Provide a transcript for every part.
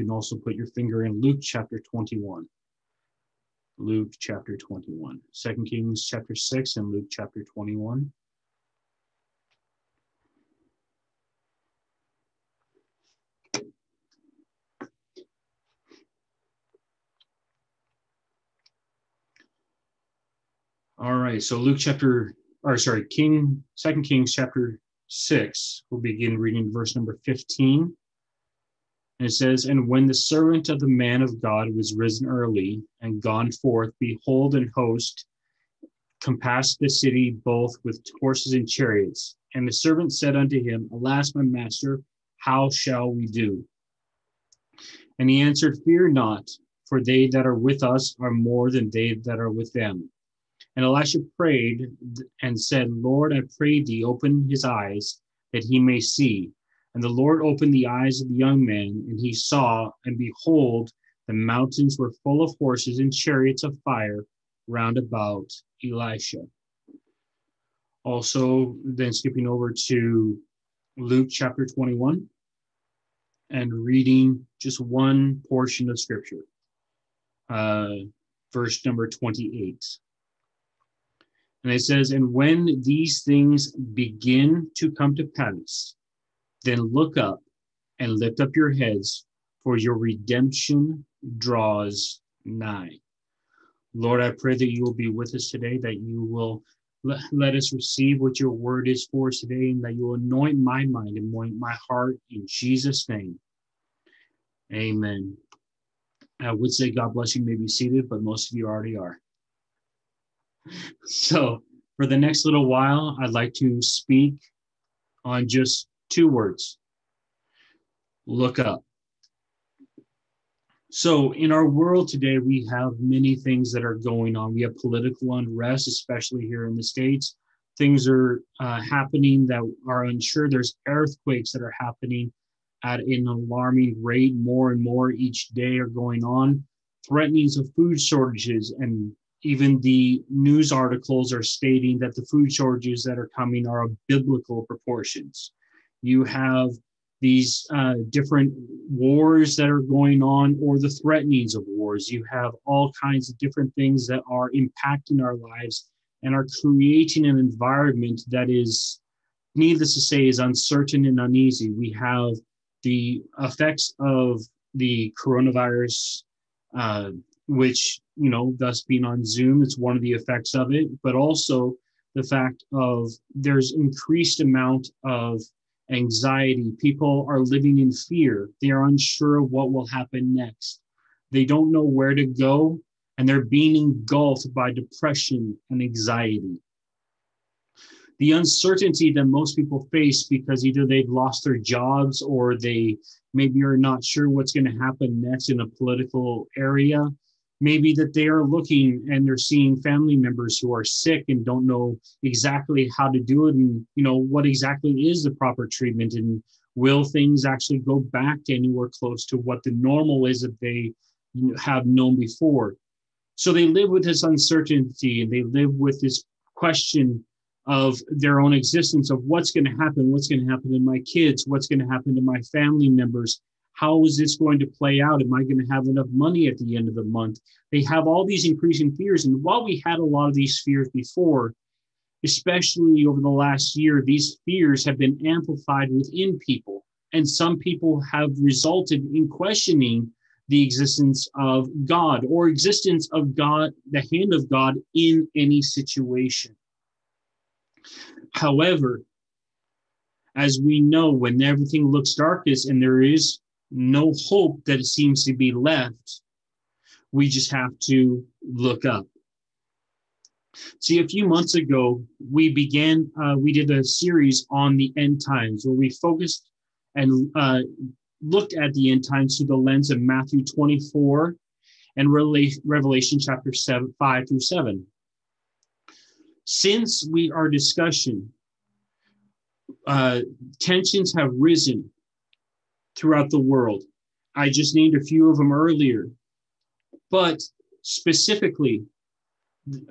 You can also put your finger in Luke chapter 21. Luke chapter 21. 2 Kings chapter 6 and Luke chapter 21. All right, so Luke chapter, or sorry, King, Second Kings chapter 6, we'll begin reading verse number 15. And it says, And when the servant of the man of God was risen early and gone forth, behold, an host compassed the city both with horses and chariots. And the servant said unto him, Alas, my master, how shall we do? And he answered, Fear not, for they that are with us are more than they that are with them. And Elisha prayed and said, Lord, I pray thee, open his eyes that he may see. And the Lord opened the eyes of the young man, and he saw, and behold, the mountains were full of horses and chariots of fire round about Elisha. Also, then skipping over to Luke chapter 21 and reading just one portion of scripture, uh, verse number 28. And it says, And when these things begin to come to pass, then look up and lift up your heads, for your redemption draws nigh. Lord, I pray that you will be with us today, that you will let, let us receive what your word is for us today, and that you will anoint my mind and anoint my heart in Jesus' name. Amen. I would say God bless you, may be seated, but most of you already are. So, for the next little while, I'd like to speak on just two words look up. So, in our world today, we have many things that are going on. We have political unrest, especially here in the States. Things are uh, happening that are unsure. There's earthquakes that are happening at an alarming rate. More and more each day are going on. Threatenings of food shortages and even the news articles are stating that the food shortages that are coming are of biblical proportions. You have these uh, different wars that are going on or the threatenings of wars. You have all kinds of different things that are impacting our lives and are creating an environment that is, needless to say, is uncertain and uneasy. We have the effects of the coronavirus uh, which, you know, thus being on Zoom, it's one of the effects of it, but also the fact of there's increased amount of anxiety. People are living in fear. They are unsure of what will happen next. They don't know where to go, and they're being engulfed by depression and anxiety. The uncertainty that most people face because either they've lost their jobs or they maybe are not sure what's going to happen next in a political area maybe that they are looking and they're seeing family members who are sick and don't know exactly how to do it and you know what exactly is the proper treatment and will things actually go back to anywhere close to what the normal is that they have known before? So they live with this uncertainty and they live with this question of their own existence of what's going to happen what's going to happen to my kids what's going to happen to my family members how is this going to play out? Am I going to have enough money at the end of the month? They have all these increasing fears. And while we had a lot of these fears before, especially over the last year, these fears have been amplified within people. And some people have resulted in questioning the existence of God or existence of God, the hand of God in any situation. However, as we know, when everything looks darkest and there is no hope that it seems to be left. We just have to look up. See, a few months ago, we began, uh, we did a series on the end times where we focused and uh, looked at the end times through the lens of Matthew 24 and Revelation chapter 7, 5 through 7. Since we are discussion, uh, tensions have risen throughout the world. I just named a few of them earlier. But specifically,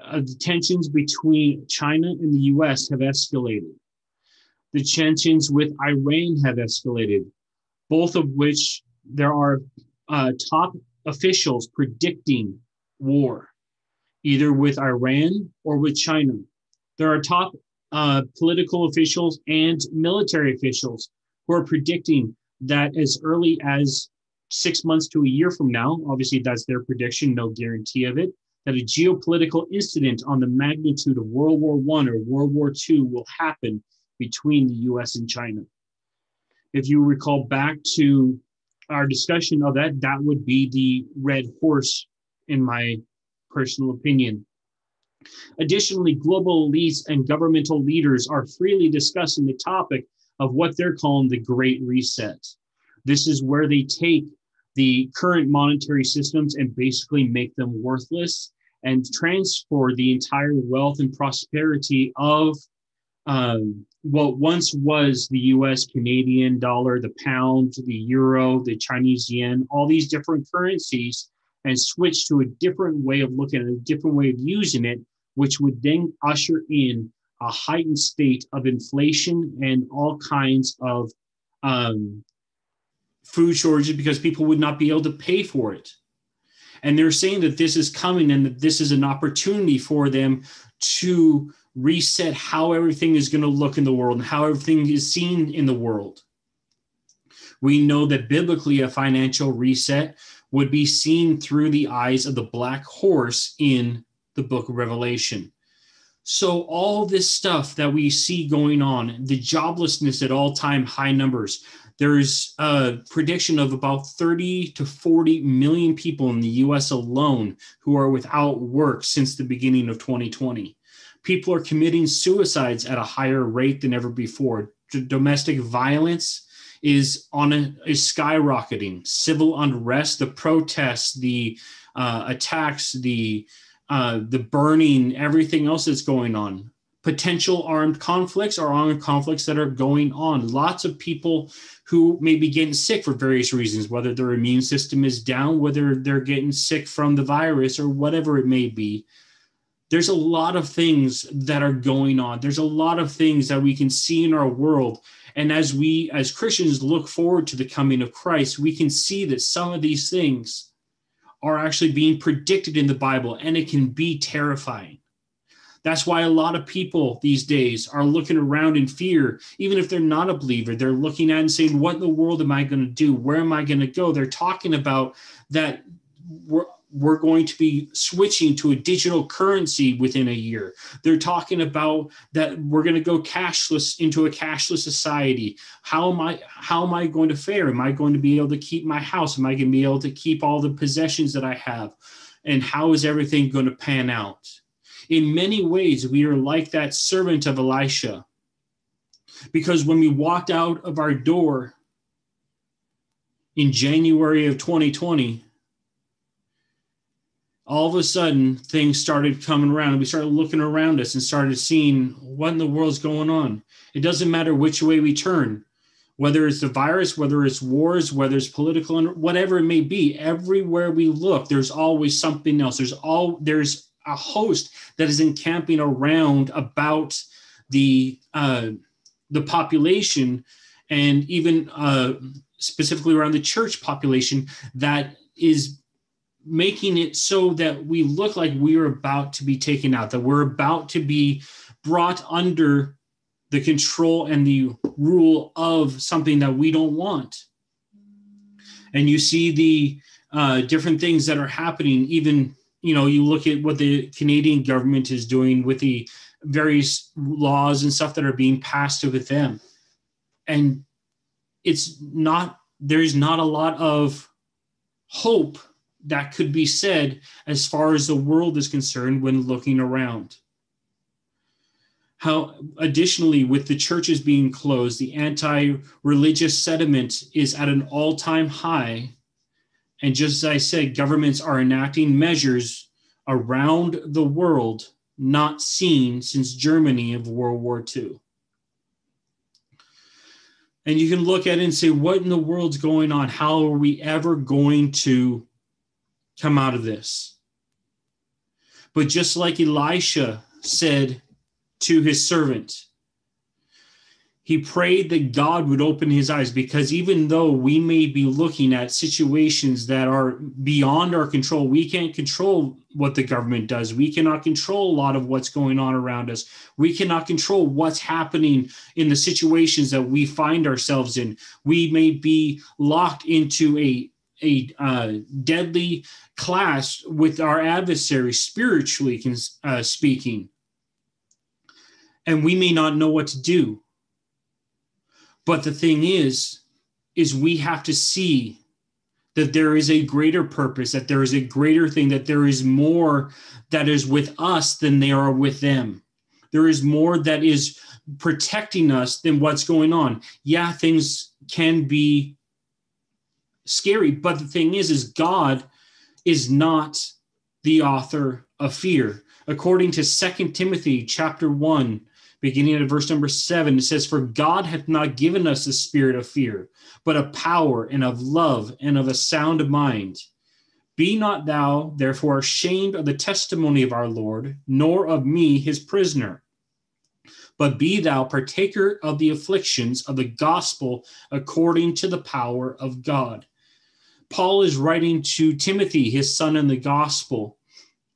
uh, the tensions between China and the US have escalated. The tensions with Iran have escalated, both of which there are uh, top officials predicting war, either with Iran or with China. There are top uh, political officials and military officials who are predicting that as early as six months to a year from now, obviously that's their prediction, no guarantee of it, that a geopolitical incident on the magnitude of World War One or World War II will happen between the US and China. If you recall back to our discussion of that, that would be the red horse, in my personal opinion. Additionally, global elites and governmental leaders are freely discussing the topic of what they're calling the Great Reset. This is where they take the current monetary systems and basically make them worthless and transfer the entire wealth and prosperity of um, what once was the US Canadian dollar, the pound, the euro, the Chinese yen, all these different currencies, and switch to a different way of looking at a different way of using it, which would then usher in a heightened state of inflation and all kinds of um, food shortages because people would not be able to pay for it. And they're saying that this is coming and that this is an opportunity for them to reset how everything is going to look in the world and how everything is seen in the world. We know that biblically, a financial reset would be seen through the eyes of the black horse in the book of Revelation. So, all this stuff that we see going on, the joblessness at all time high numbers, there's a prediction of about 30 to 40 million people in the US alone who are without work since the beginning of 2020. People are committing suicides at a higher rate than ever before. D- domestic violence is on a, is skyrocketing. Civil unrest, the protests, the uh, attacks, the uh, the burning, everything else that's going on. Potential armed conflicts or armed conflicts that are going on. Lots of people who may be getting sick for various reasons, whether their immune system is down, whether they're getting sick from the virus, or whatever it may be. There's a lot of things that are going on. There's a lot of things that we can see in our world. And as we, as Christians, look forward to the coming of Christ, we can see that some of these things are actually being predicted in the Bible, and it can be terrifying. That's why a lot of people these days are looking around in fear, even if they're not a believer. They're looking at and saying, What in the world am I going to do? Where am I going to go? They're talking about that we're, we're going to be switching to a digital currency within a year. They're talking about that we're going to go cashless into a cashless society. How am I how am I going to fare? Am I going to be able to keep my house? Am I going to be able to keep all the possessions that I have? And how is everything going to pan out? In many ways, we are like that servant of Elisha. Because when we walked out of our door in January of 2020, all of a sudden things started coming around and we started looking around us and started seeing what in the world's going on. It doesn't matter which way we turn, whether it's the virus, whether it's wars, whether it's political, and whatever it may be, everywhere we look, there's always something else. There's all there's a host that is encamping around about the uh, the population and even uh, specifically around the church population that is making it so that we look like we are about to be taken out that we're about to be brought under the control and the rule of something that we don't want and you see the uh, different things that are happening even you know, you look at what the Canadian government is doing with the various laws and stuff that are being passed with them. And it's not, there's not a lot of hope that could be said as far as the world is concerned when looking around. How, additionally, with the churches being closed, the anti religious sentiment is at an all time high and just as I said, governments are enacting measures around the world not seen since Germany of World War II. And you can look at it and say, what in the world's going on? How are we ever going to come out of this? But just like Elisha said to his servant, he prayed that God would open his eyes because even though we may be looking at situations that are beyond our control, we can't control what the government does. We cannot control a lot of what's going on around us. We cannot control what's happening in the situations that we find ourselves in. We may be locked into a a uh, deadly clash with our adversary spiritually uh, speaking and we may not know what to do but the thing is, is we have to see that there is a greater purpose, that there is a greater thing, that there is more that is with us than they are with them. There is more that is protecting us than what's going on. Yeah, things can be scary, but the thing is, is God is not the author of fear. According to Second Timothy chapter 1, beginning at verse number seven, it says, For God hath not given us a spirit of fear, but of power and of love and of a sound mind. Be not thou therefore ashamed of the testimony of our Lord, nor of me his prisoner. But be thou partaker of the afflictions of the gospel according to the power of God. Paul is writing to Timothy, his son in the gospel,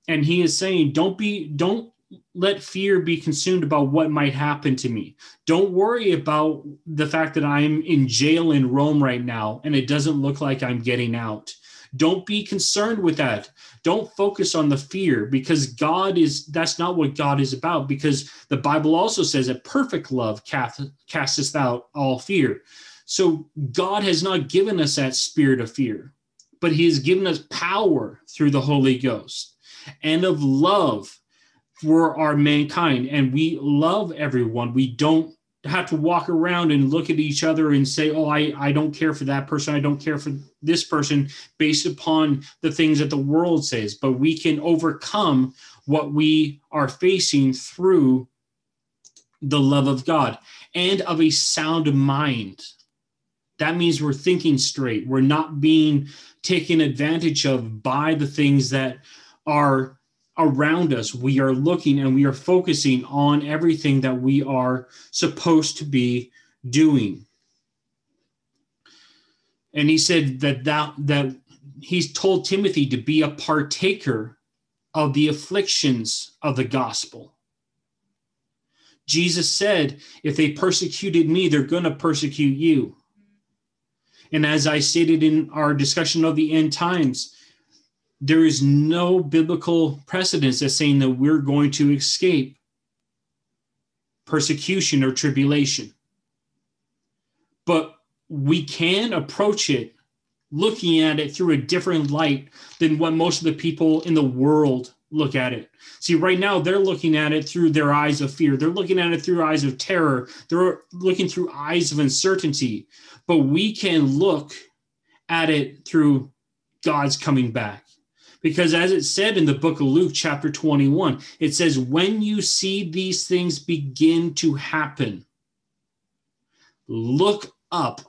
and he is saying, Don't be, don't let fear be consumed about what might happen to me. Don't worry about the fact that I'm in jail in Rome right now and it doesn't look like I'm getting out. Don't be concerned with that. Don't focus on the fear because God is, that's not what God is about. Because the Bible also says that perfect love casteth out all fear. So God has not given us that spirit of fear, but He has given us power through the Holy Ghost and of love for our mankind. And we love everyone. We don't have to walk around and look at each other and say oh i i don't care for that person. I don't care for this person based upon the things that the world says. But we can overcome what we are facing through the love of god and of a sound mind that means we're thinking straight we're not being taken advantage of by the things that are around us. We are looking and we are focusing on everything that we are supposed to be doing. And he said that that, that he's told Timothy to be a partaker of the afflictions of the gospel. Jesus said, if they persecuted me, they're going to persecute you. And as I stated in our discussion of the end times, there is no biblical precedence that's saying that we're going to escape persecution or tribulation. But we can approach it looking at it through a different light than what most of the people in the world look at it. See, right now they're looking at it through their eyes of fear. They're looking at it through eyes of terror. They're looking through eyes of uncertainty. But we can look at it through God's coming back. Because as it said in the book of Luke, chapter 21, it says, When you see these things begin to happen, look up.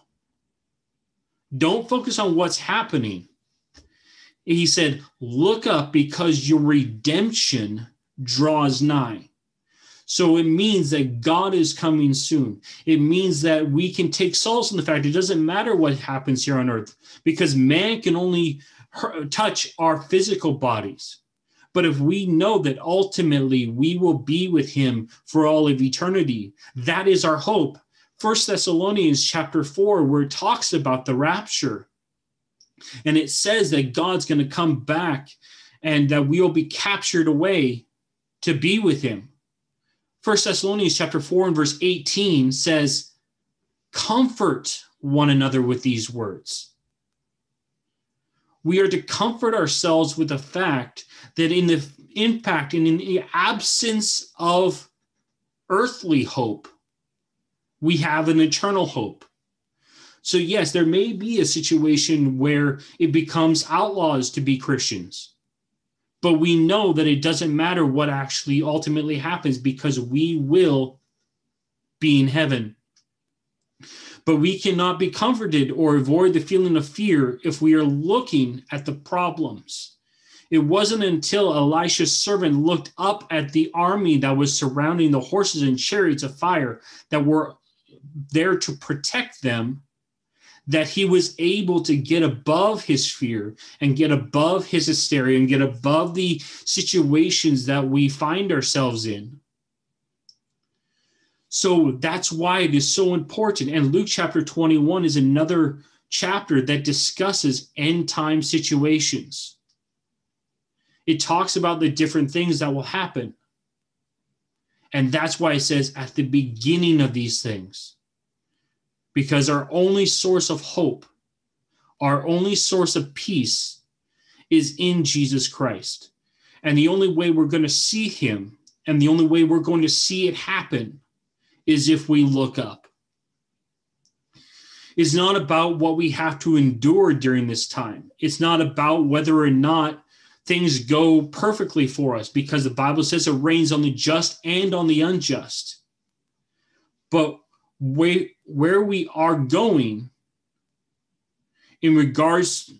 Don't focus on what's happening. He said, Look up because your redemption draws nigh. So it means that God is coming soon. It means that we can take solace in the fact it doesn't matter what happens here on earth because man can only touch our physical bodies. But if we know that ultimately we will be with him for all of eternity, that is our hope. First Thessalonians chapter 4, where it talks about the rapture. And it says that God's going to come back and that we will be captured away to be with him. First Thessalonians chapter 4 and verse 18 says, Comfort one another with these words we are to comfort ourselves with the fact that in the impact and in the absence of earthly hope, we have an eternal hope. So, yes, there may be a situation where it becomes outlaws to be Christians, but we know that it doesn't matter what actually ultimately happens because we will be in heaven but we cannot be comforted or avoid the feeling of fear if we are looking at the problems. It wasn't until Elisha's servant looked up at the army that was surrounding the horses and chariots of fire that were there to protect them that he was able to get above his fear and get above his hysteria and get above the situations that we find ourselves in. So that's why it is so important. And Luke chapter 21 is another chapter that discusses end time situations. It talks about the different things that will happen. And that's why it says at the beginning of these things because our only source of hope, our only source of peace is in Jesus Christ. And the only way we're going to see him and the only way we're going to see it happen is if we look up. It's not about what we have to endure during this time. It's not about whether or not things go perfectly for us because the Bible says it rains on the just and on the unjust. But where, where we are going in regards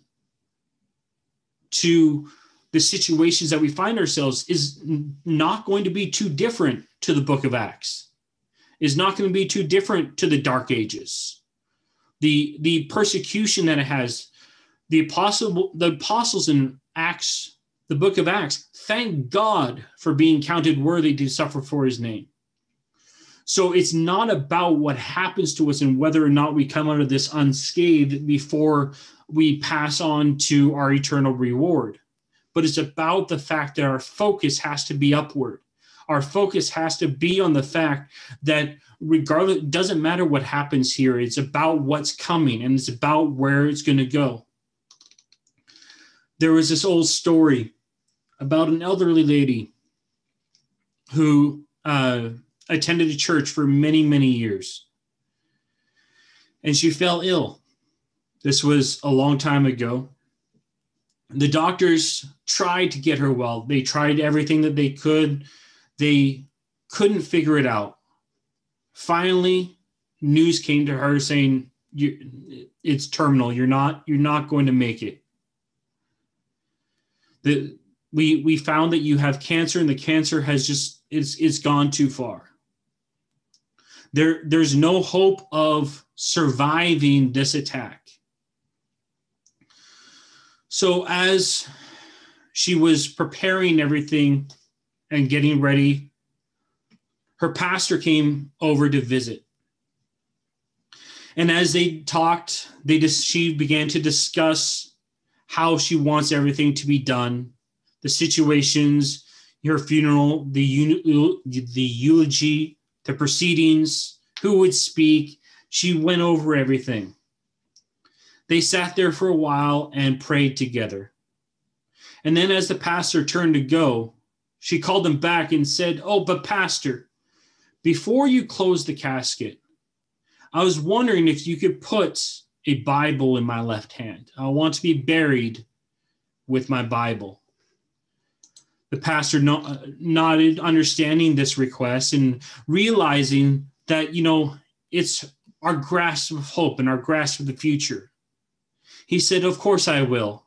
to the situations that we find ourselves is not going to be too different to the book of acts. Is not going to be too different to the dark ages. The the persecution that it has the apostle the apostles in acts the book of acts thank god for being counted worthy to suffer for his name so it's not about what happens to us and whether or not we come out of this unscathed before we pass on to our eternal reward. But it's about the fact that our focus has to be upward. Our focus has to be on the fact that regardless, it doesn't matter what happens here, it's about what's coming and it's about where it's going to go. There was this old story about an elderly lady who uh, attended a church for many, many years. And she fell ill. This was a long time ago. The doctors tried to get her well. They tried everything that they could. They couldn't figure it out. Finally, news came to her saying, it's terminal. You're not, you're not going to make it. The, we, we found that you have cancer and the cancer has just, it's, it's gone too far there there's no hope of surviving this attack. So as she was preparing everything and getting ready her pastor came over to visit. And as they talked they just she began to discuss how she wants everything to be done the situations her funeral the the eulogy the proceedings, who would speak. She went over everything. They sat there for a while and prayed together. And then, as the pastor turned to go, she called him back and said, Oh, but pastor, before you close the casket, I was wondering if you could put a Bible in my left hand. I want to be buried with my Bible the pastor nodded, uh, understanding this request and realizing that, you know, it's our grasp of hope and our grasp of the future. He said, Of course I will,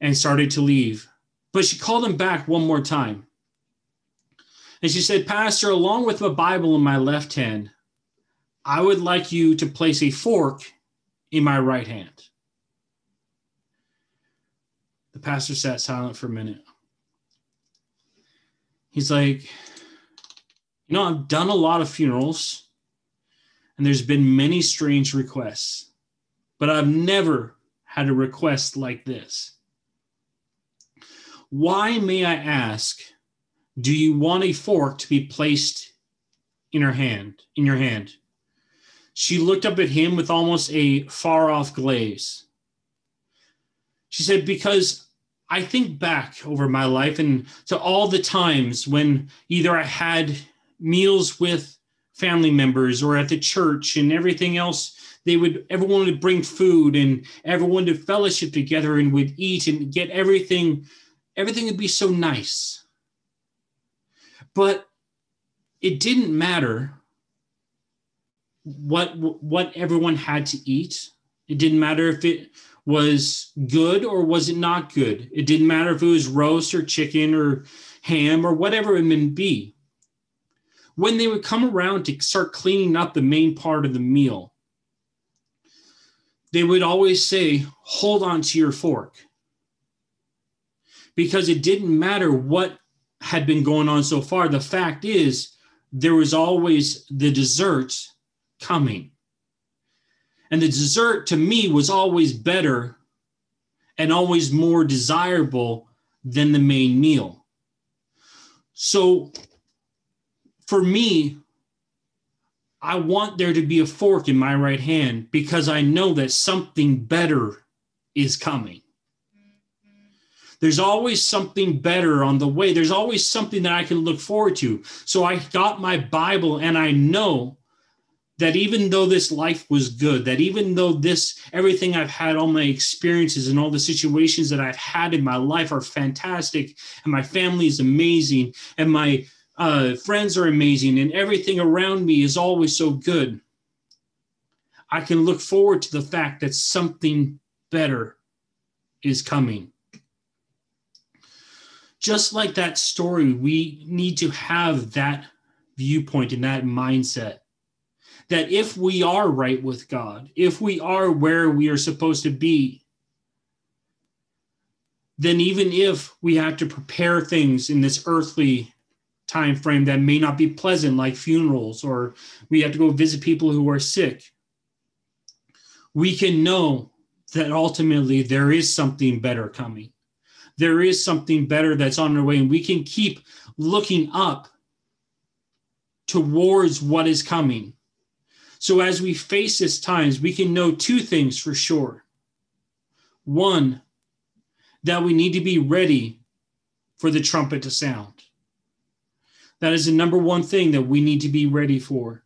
and started to leave. But she called him back one more time. And she said, Pastor, along with the Bible in my left hand, I would like you to place a fork in my right hand. The pastor sat silent for a minute he's like, you know, I've done a lot of funerals and there's been many strange requests, but I've never had a request like this. Why, may I ask, do you want a fork to be placed in her hand, in your hand? She looked up at him with almost a far off glaze. She said, Because I think back over my life and to all the times when either I had meals with family members or at the church and everything else they would everyone would bring food and everyone would fellowship together and would eat and get everything everything would be so nice. But it didn't matter what what everyone had to eat. It didn't matter if it was good or was it not good? It didn't matter if it was roast or chicken or ham or whatever it may be. when they would come around to start cleaning up the main part of the meal, they would always say, Hold on to your fork. Because it didn't matter what had been going on so far. The fact is, there was always the dessert coming. And the dessert to me was always better and always more desirable than the main meal. So for me, I want there to be a fork in my right hand because I know that something better is coming. There's always something better on the way. There's always something that I can look forward to. So I got my Bible and I know that even though this life was good, that even though this, everything I've had, all my experiences and all the situations that I've had in my life are fantastic, and my family is amazing, and my uh, friends are amazing, and everything around me is always so good, I can look forward to the fact that something better is coming. Just like that story, we need to have that viewpoint and that mindset that if we are right with God, if we are where we are supposed to be, then even if we have to prepare things in this earthly time frame that may not be pleasant like funerals or we have to go visit people who are sick we can know that ultimately there is something better coming. There is something better that's on our way and we can keep looking up towards what is coming so as we face this times, we can know two things for sure. One, that we need to be ready for the trumpet to sound. That is the number one thing that we need to be ready for.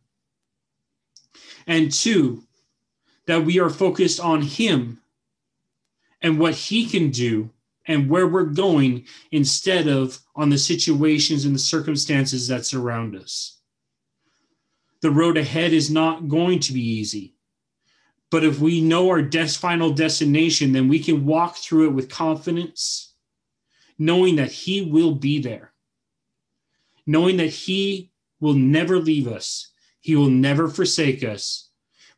And two, that we are focused on Him and what He can do and where we're going instead of on the situations and the circumstances that surround us the road ahead is not going to be easy. But if we know our des- final destination, then we can walk through it with confidence, knowing that He will be there, knowing that He will never leave us, He will never forsake us,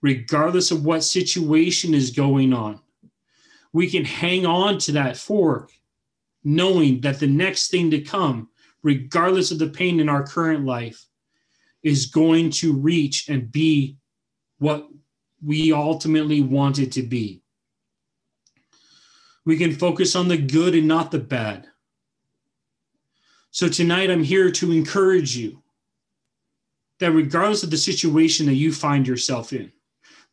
regardless of what situation is going on. We can hang on to that fork, knowing that the next thing to come, regardless of the pain in our current life, is going to reach and be what we ultimately want it to be. We can focus on the good and not the bad. So tonight, I'm here to encourage you that regardless of the situation that you find yourself in,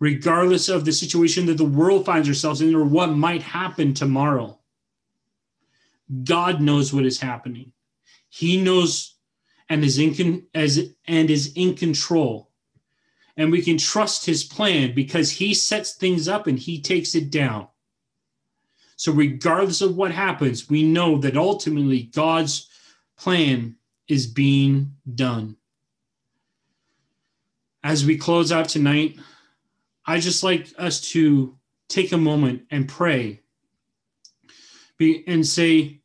regardless of the situation that the world finds themselves in or what might happen tomorrow, God knows what is happening. He knows and is in con- as and is in control. And we can trust his plan because he sets things up and he takes it down. So regardless of what happens we know that ultimately god's plan is being done. As we close out tonight i just like us to take a moment and pray. Be and say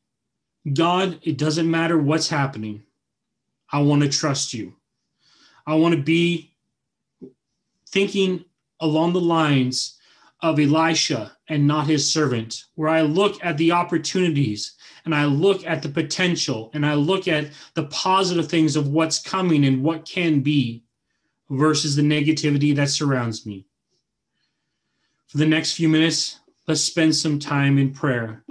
god it doesn't matter what's happening I want to trust you. I want to be thinking along the lines of Elisha and not his servant, where I look at the opportunities and I look at the potential and I look at the positive things of what's coming and what can be versus the negativity that surrounds me. For the next few minutes, let's spend some time in prayer.